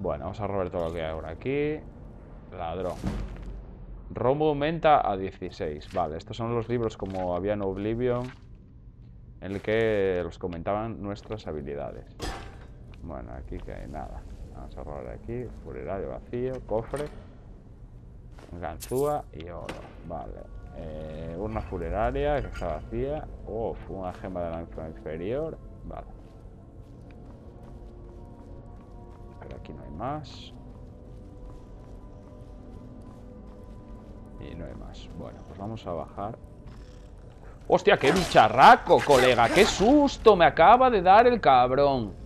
Bueno, vamos a robar todo lo que hay ahora aquí. Ladrón. Robo aumenta a 16. Vale, estos son los libros como había en Oblivion. En el que los comentaban nuestras habilidades. Bueno, aquí que hay nada. Vamos a robar aquí. Furerario vacío, cofre. Ganzúa y oro. Vale. Eh, una funeraria que está vacía. Uf, una gema de la inferior. Vale. Aquí no hay más. Y no hay más. Bueno, pues vamos a bajar. ¡Hostia, qué bicharraco, colega! ¡Qué susto me acaba de dar el cabrón!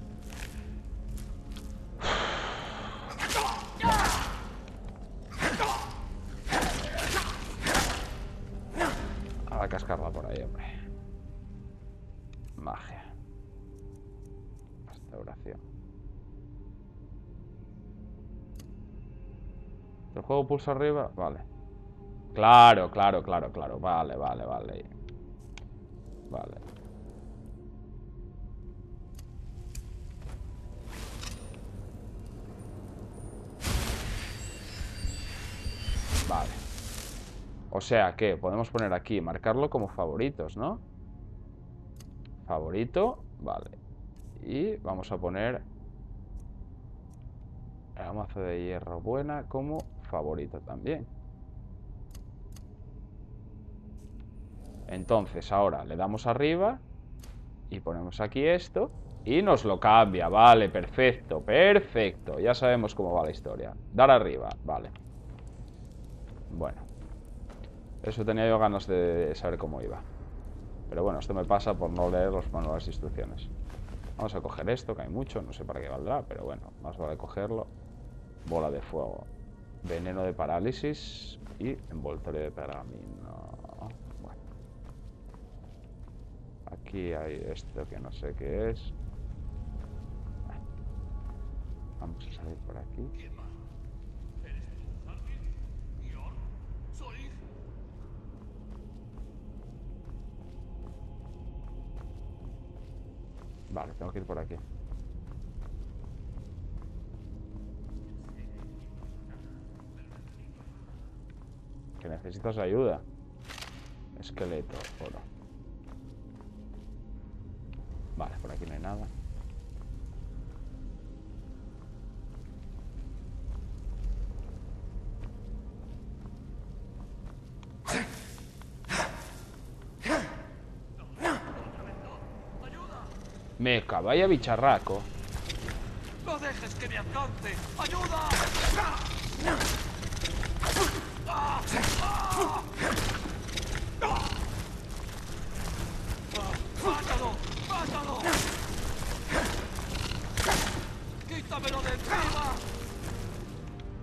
¿El juego pulsa arriba? Vale. Claro, claro, claro, claro. Vale, vale, vale. Vale. Vale. O sea que podemos poner aquí, marcarlo como favoritos, ¿no? Favorito, vale. Y vamos a poner el mazo de hierro buena como favorito también. Entonces ahora le damos arriba y ponemos aquí esto y nos lo cambia. Vale, perfecto, perfecto. Ya sabemos cómo va la historia. Dar arriba, vale. Bueno. Eso tenía yo ganas de saber cómo iba. Pero bueno, esto me pasa por no leer los manuales de instrucciones. Vamos a coger esto, que hay mucho, no sé para qué valdrá, pero bueno, más vale cogerlo. Bola de fuego. Veneno de parálisis y envoltorio de pergamino. Bueno. Aquí hay esto que no sé qué es. Vamos a salir por aquí. Vale, tengo que ir por aquí. Que necesitas ayuda. Esqueleto, oro. Vale, por aquí no hay nada. Meca, vaya bicharraco. ¡No dejes que me alcance! ¡Ayuda!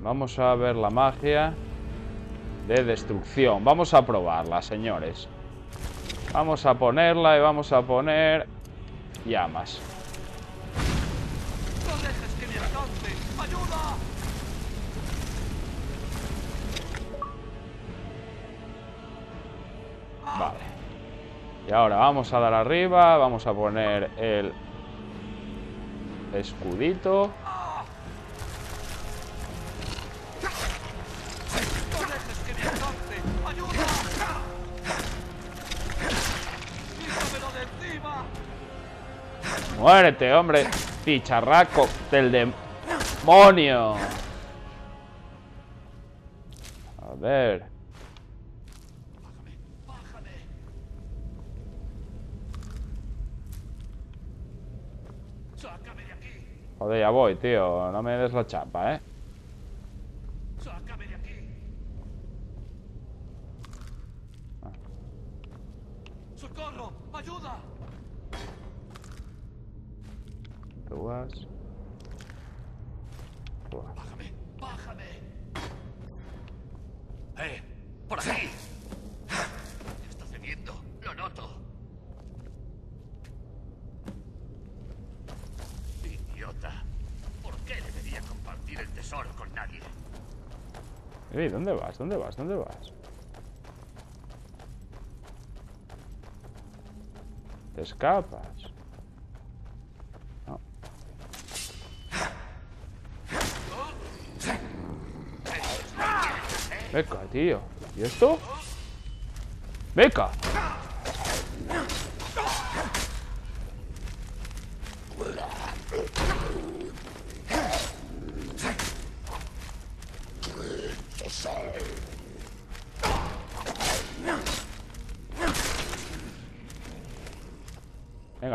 Vamos a ver la magia de destrucción. Vamos a probarla, señores. Vamos a ponerla y vamos a poner llamas. Y ahora vamos a dar arriba, vamos a poner el escudito. Muérete, hombre. Picharraco del demonio. A ver. ¡Bájame! ¡Sácame de aquí! Joder, ya voy, tío. No me des la chapa, ¿eh? ¡Sácame de aquí! ¡Socorro! ¡Ayuda! Tú vas. Tú vas. ¡Bájame! ¡Bájame! ¡Eh! ¡Por aquí! Ey, ¿dónde vas? ¿Dónde vas? ¿Dónde vas? Te escapas. No. Beca, tío. ¿Y esto? Beca.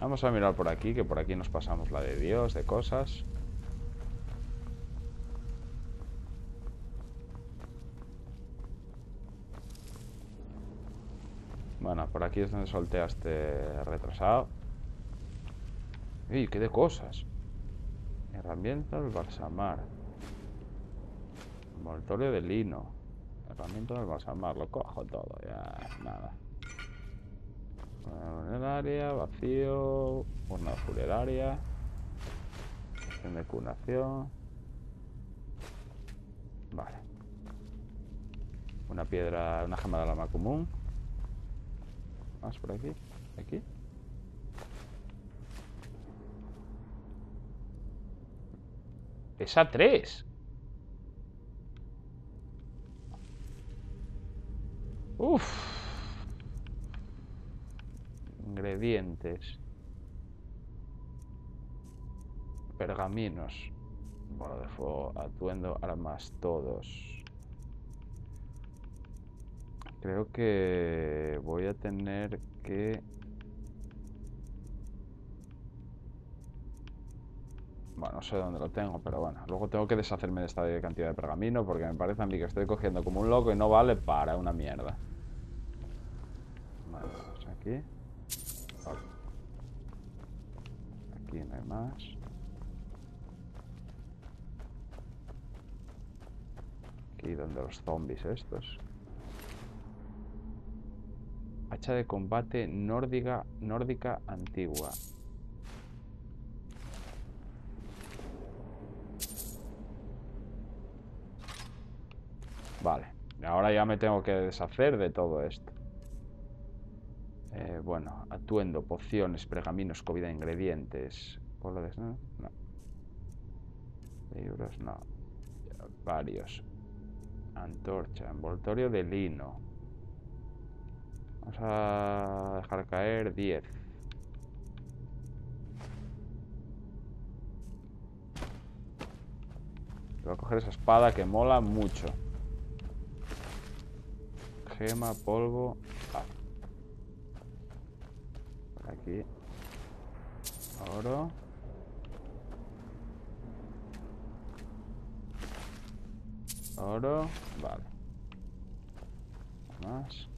Vamos a mirar por aquí, que por aquí nos pasamos la de Dios, de cosas. Bueno, por aquí es donde solté a este retrasado. ¡Ey, qué de cosas! Herramienta del balsamar. Envoltorio de lino. Herramienta del balsamar. Lo cojo todo, ya nada. Funeraria, vacío. Una funeraria. de cunación. Vale. Una piedra, una gema de lama común. Más por aquí. Aquí. Esa 3. Ingredientes. Pergaminos. Bola de fuego, atuendo, armas, todos. Creo que voy a tener que... Bueno, no sé dónde lo tengo, pero bueno. Luego tengo que deshacerme de esta cantidad de pergamino porque me parece a mí que estoy cogiendo como un loco y no vale para una mierda. Vale, aquí. Más. Aquí donde los zombies estos. Hacha de combate nórdica, nórdica antigua. Vale, ahora ya me tengo que deshacer de todo esto. Eh, bueno, atuendo, pociones, pergaminos, comida, ingredientes. De... No. Libros, no. Varios. Antorcha, envoltorio de lino. Vamos a dejar caer 10. Voy a coger esa espada que mola mucho. Gema, polvo. Ah. Por aquí. Oro. Oro. Vale. Más.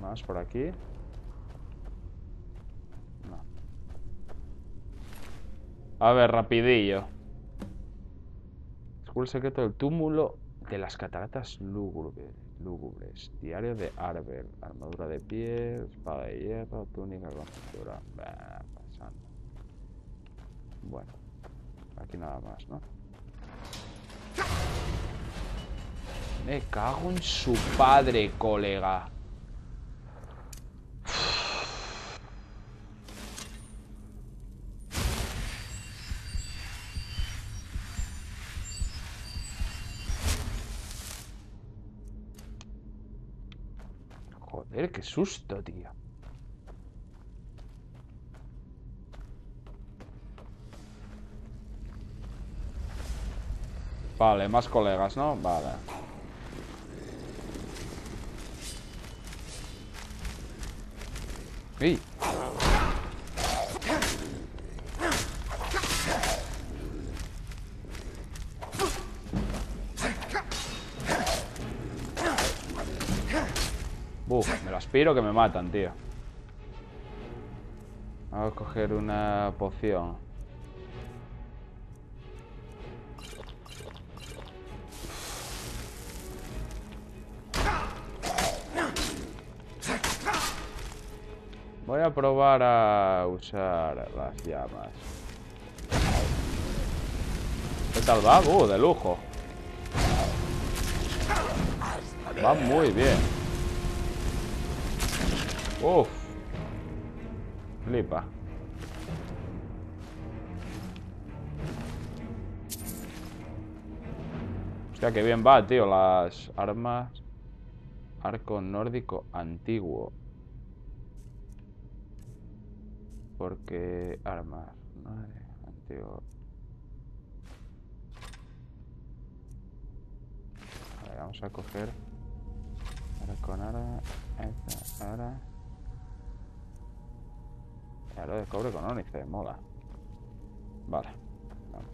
Más por aquí. No. A ver, rapidillo. Escudo secreto del túmulo de las cataratas lúgubres. lúgubres. Diario de Arbel. Armadura de piel, espada de hierro, túnica con cintura. pasando. Bueno. Aquí nada más, ¿no? Me cago en su padre, colega. Joder, qué susto, tío. Vale, más colegas, ¿no? Vale. ¡Ey! me lo aspiro que me matan, tío. Vamos a coger una poción. Probar a usar las llamas. ¿Qué tal va? Uh, de lujo. Va muy bien. Uf. Flipa. Hostia, qué bien va, tío, las armas. Arco nórdico antiguo. Porque armas. Madre, antiguo. Vamos a coger. Ahora con ahora. Esta, ahora. Claro, de cobre con ónice, mola. Vale, vamos.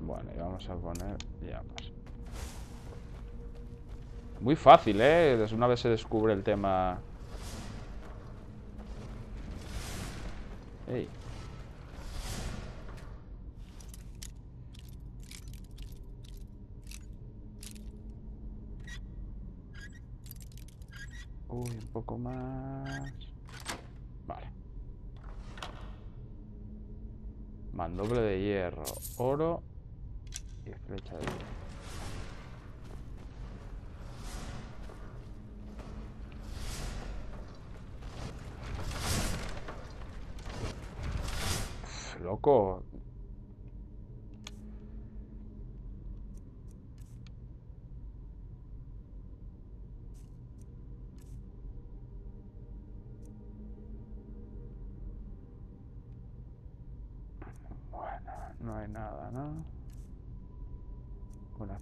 Bueno, y vamos a poner llamas. Muy fácil, ¿eh? Una vez se descubre el tema... Uy, un poco más... Vale. Mandoble de hierro, oro y flecha de hierro. Bueno, no hay nada, ¿no?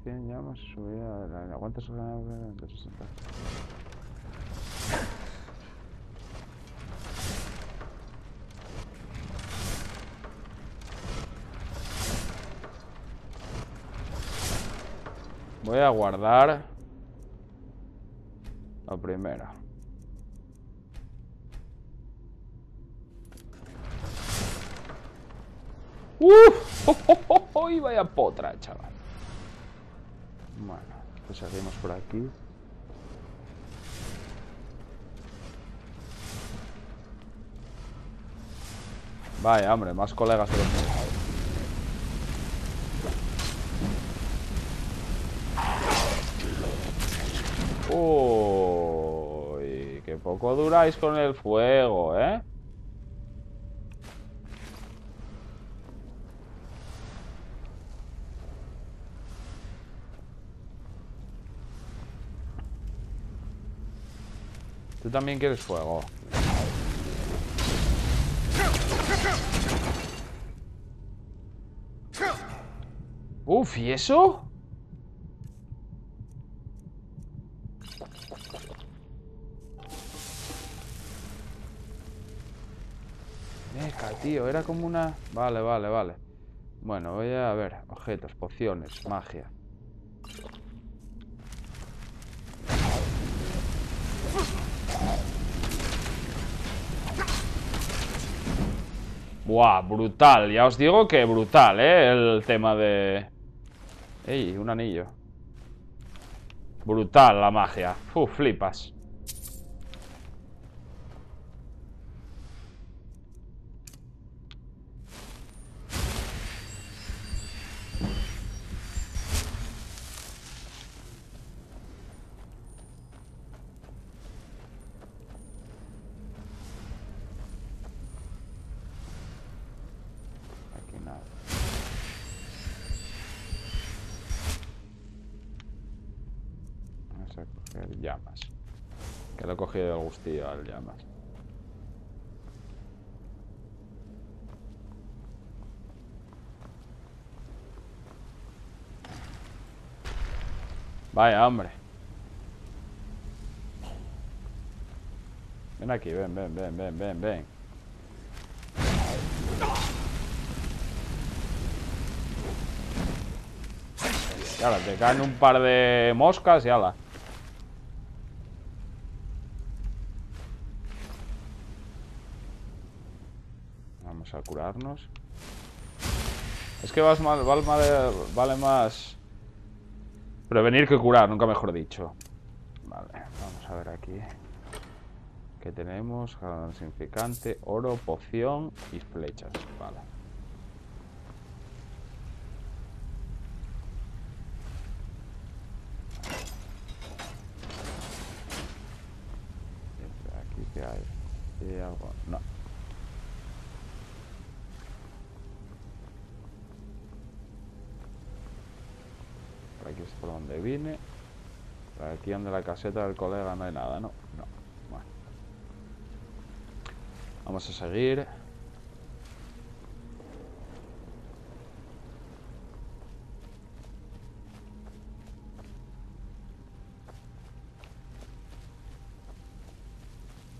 100 llamas subida aguanta su Voy a guardar la primera. ¡Uf! ¡Oh, oh, oh! Y vaya potra, chaval. Bueno, pues seguimos por aquí. Vaya, hombre, más colegas de los míos. Uy, que poco duráis con el fuego, ¿eh? Tú también quieres fuego. Uf, ¿y eso? Meca, tío, era como una... Vale, vale, vale. Bueno, voy a ver. Objetos, pociones, magia. Buah, brutal. Ya os digo que brutal, ¿eh? El tema de... Ey, un anillo. Brutal la magia. Uf, flipas. Aquí nada. Coger llamas. Que lo he cogido del gustillo al llamas. Vaya, hombre. Ven aquí, ven, ven, ven, ven, ven, ven. Y ahora te caen un par de moscas y ala. A curarnos. Es que vas vale, más Prevenir que curar, nunca mejor dicho. Vale, vamos a ver aquí. Que tenemos? Significante, oro, poción y flechas. Vale. Aquí que hay. ¿Hay algo? No. Aquí es por donde vine. Por aquí donde la caseta del colega no hay nada, ¿no? No. Bueno. Vamos a seguir.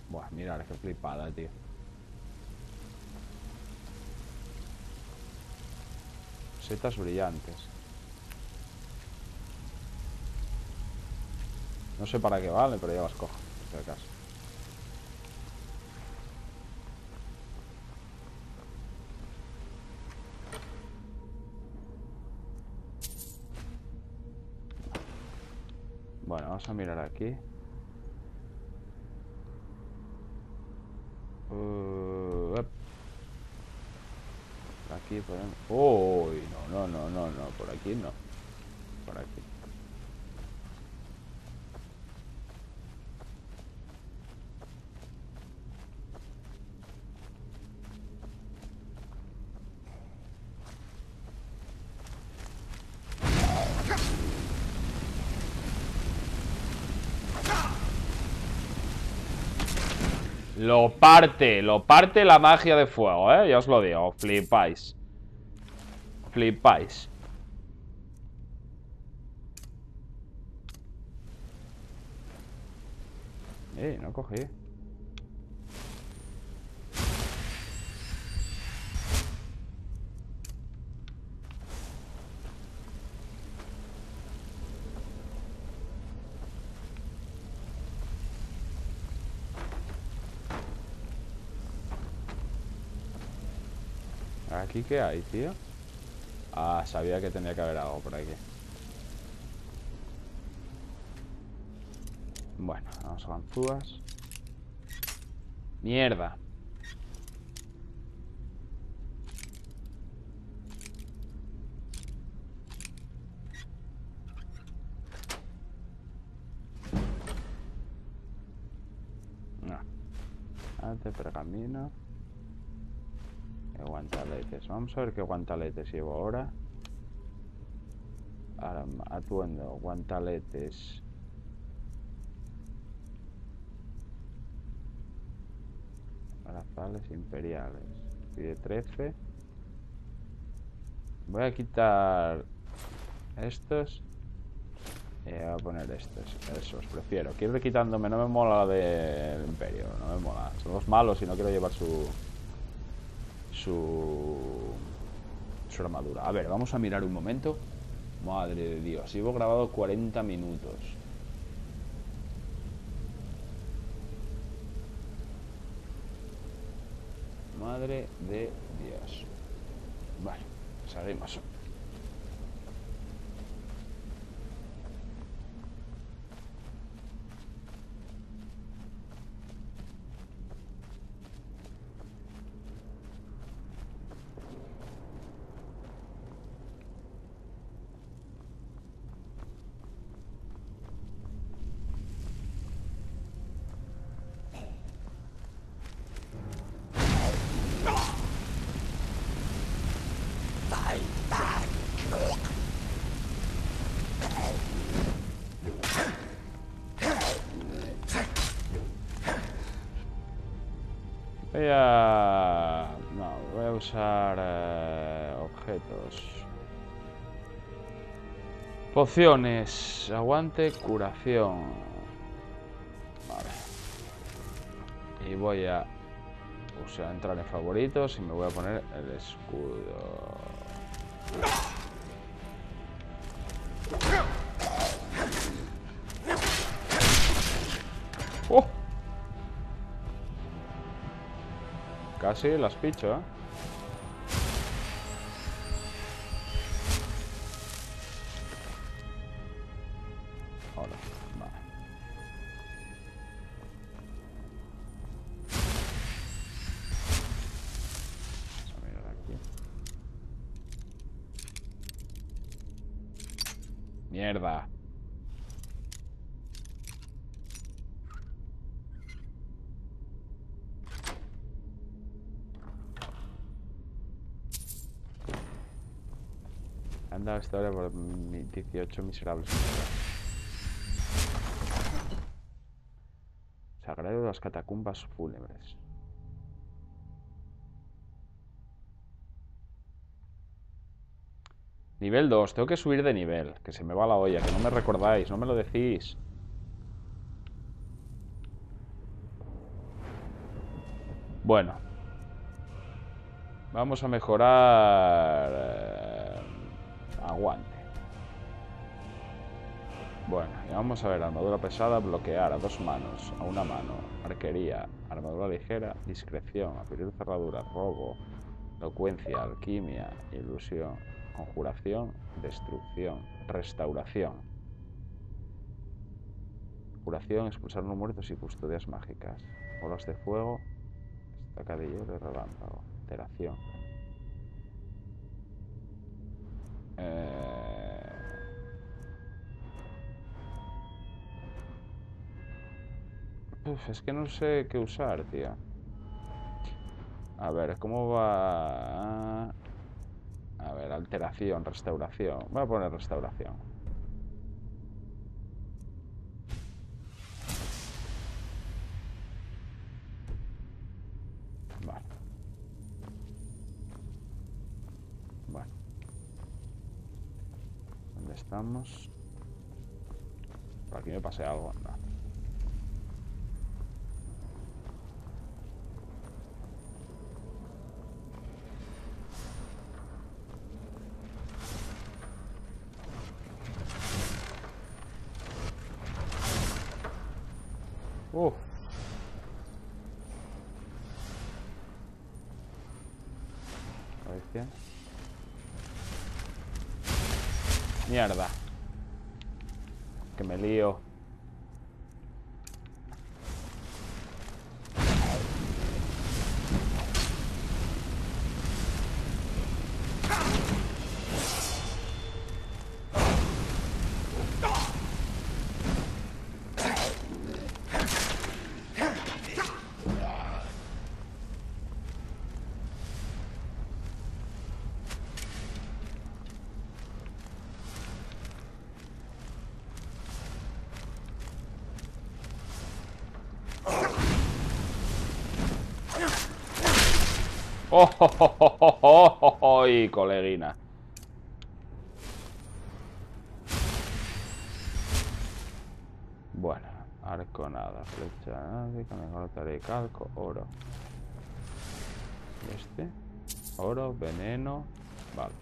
Buah, mira, qué flipada, tío. Setas brillantes. No sé para qué vale, pero ya las cojo, por si acaso. Bueno, vamos a mirar aquí. Uh, aquí podemos... ¡Uy! no, no, no, no, no, por aquí no. Por aquí. Lo parte, lo parte la magia de fuego, ¿eh? Ya os lo digo, flipáis. Flipáis. Eh, no cogí. ¿Aquí qué hay, tío? Ah, sabía que tenía que haber algo por aquí. Bueno, vamos a ganzúas. Mierda. No. Pergamino. Guantaletes. Vamos a ver qué guantaletes llevo ahora. Atuendo, guantaletes. Brazales imperiales. Pide 13. Voy a quitar estos. Y voy a poner estos. Esos, prefiero. Quiero ir quitándome. No me mola la del imperio. No me mola. Son los malos y no quiero llevar su... Su... Su armadura. A ver, vamos a mirar un momento. Madre de Dios. Llevo grabado 40 minutos. Madre de Dios. Vale, seguimos. Voy a... No, voy a usar eh, objetos. Pociones. Aguante, curación. Vale. Y voy a... Usar, entrar en favoritos y me voy a poner el escudo. Casi las picho. ¿eh? Mierda. Anda la historia por 18 miserables. Sagrado de las catacumbas fúnebres. Nivel 2, tengo que subir de nivel Que se me va la olla, que no me recordáis No me lo decís Bueno Vamos a mejorar eh, Aguante Bueno, y vamos a ver Armadura pesada, bloquear a dos manos A una mano, arquería Armadura ligera, discreción Abrir cerradura, robo Elocuencia, alquimia, ilusión Conjuración, destrucción, restauración. Curación, expulsar los muertos y custodias mágicas. Olas de fuego, estacadillo de relámpago. Alteración. Eh... Es que no sé qué usar, tío. A ver, ¿cómo va...? A ver, alteración, restauración. Voy a poner restauración. Aquí me pasé algo. No. Uh. Mierda. Que me lío. ¡Oh, oh, oh, oh, oh, oh, coleguina! Bueno, arco nada, flecha nada, mejor tarea calco, oro. ¿Y este? Oro, veneno. Vale.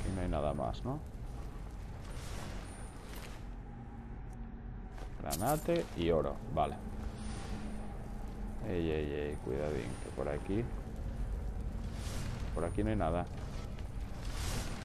Aquí no hay nada más, ¿no? Granate y oro, vale. Ey, ey, ey, cuidadín, que por aquí... Por aquí no hay nada.